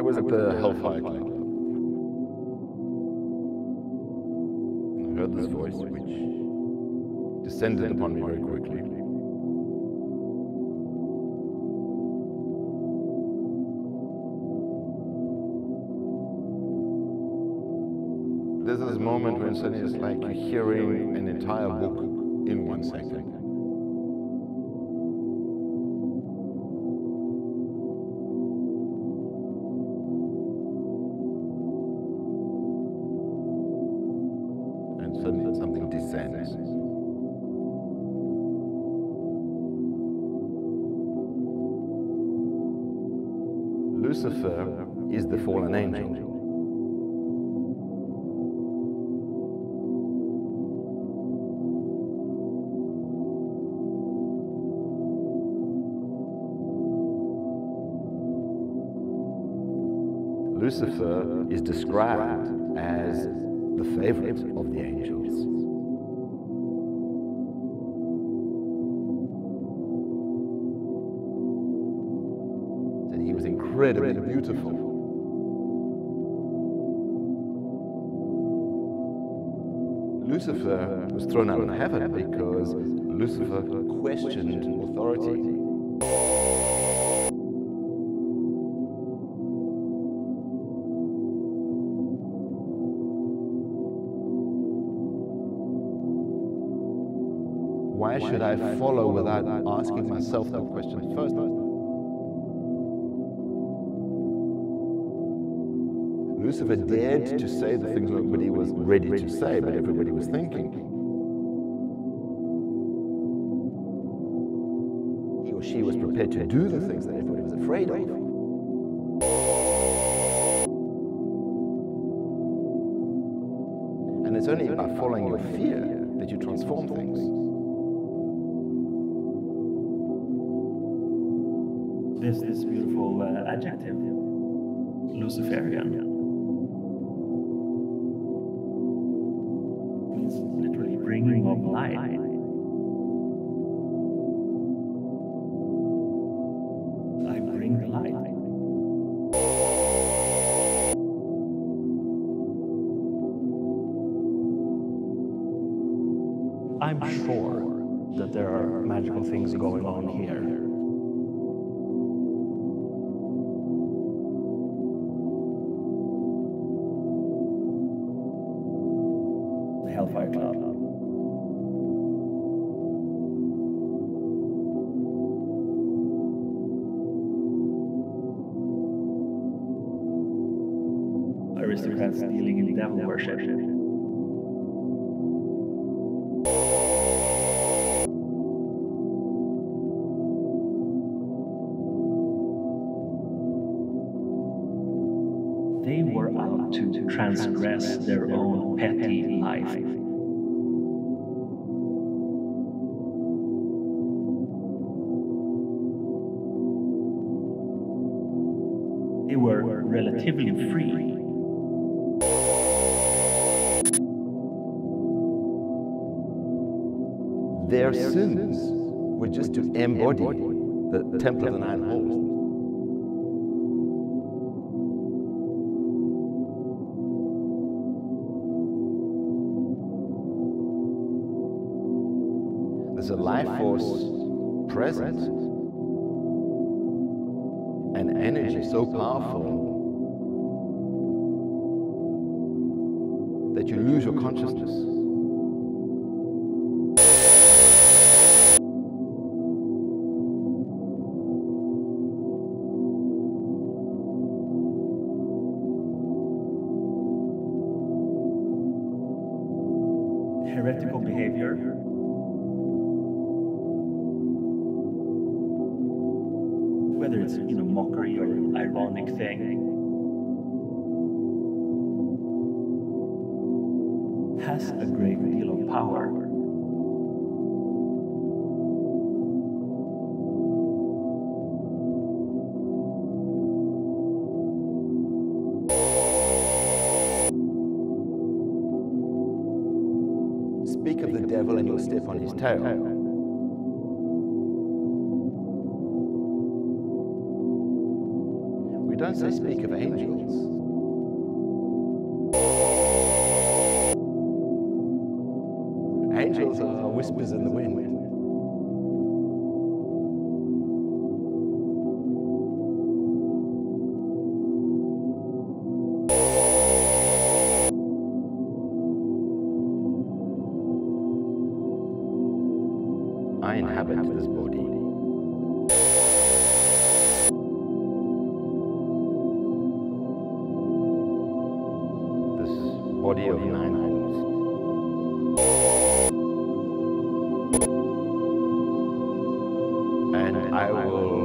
was at the Hellfire Club. And I heard this voice which descended upon me very quickly. There's this moment when suddenly it's like you're hearing an entire book in one second. Lucifer is the fallen angel. Lucifer is described as the favorite of the angels. Incredibly beautiful. Lucifer was thrown out of heaven because Lucifer questioned authority. Why should I follow without asking myself that question first? Lucifer dared to say the things nobody was ready to say, but everybody was thinking. He or she was prepared to do the things that everybody was afraid of. And it's only by following your fear that you transform things. This this beautiful uh, adjective, Luciferian. I'm sure that there are magical things going on here. Hellfire Club. Aristocrats dealing in devil worship. They were out to transgress their own petty life. They were relatively free. Their sins were just to embody the Temple of the Nine There's a life force present, an energy so powerful that you lose your consciousness. Heretical behavior. Whether it's you know mockery or ironic thing. Has a great deal of power. Speak of the devil and you'll step on his tail. Don't they speak of angels? Angels are whispers in the wind. I inhabit this body. And I will